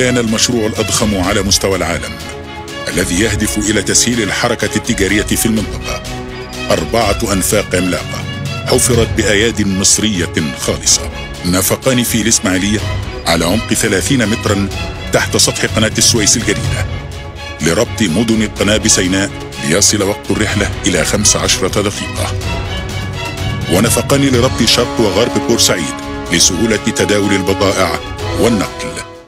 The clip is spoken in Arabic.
كان المشروع الأضخم على مستوى العالم الذي يهدف إلى تسهيل الحركة التجارية في المنطقة. أربعة أنفاق عملاقة حفرت بأياد مصرية خالصة. نفقان في الإسماعيلية على عمق 30 مترا تحت سطح قناة السويس الجديدة لربط مدن القناة بسيناء ليصل وقت الرحلة إلى 15 دقيقة. ونفقان لربط شرق وغرب بورسعيد لسهولة تداول البضائع والنقل.